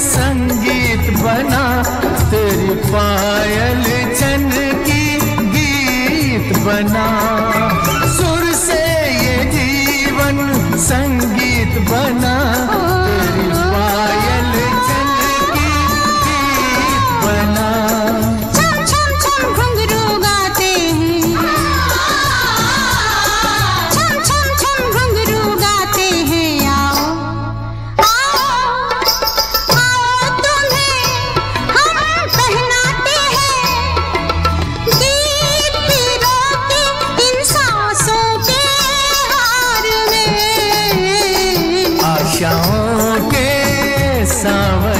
संगीत बना तेरी पायल चन की गीत बना। सुर से ये जीवन संगीत बना सावन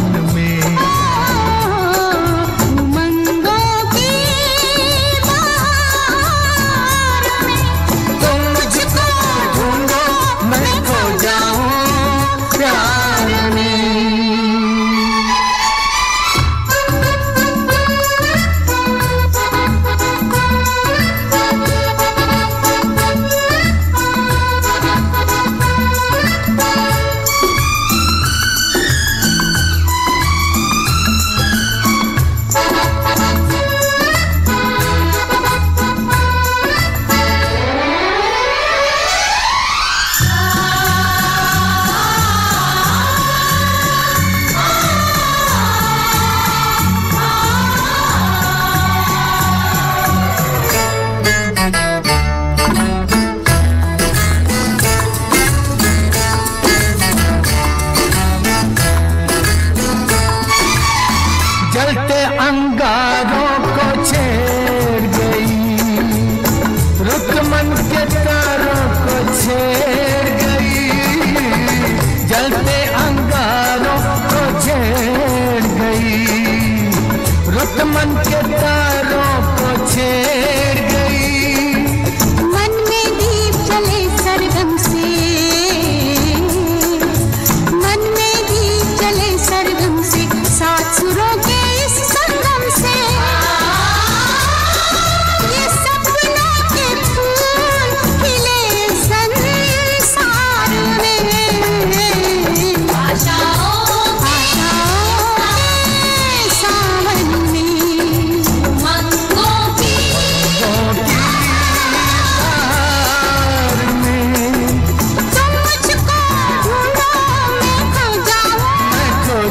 मन के तारों को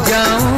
जाऊं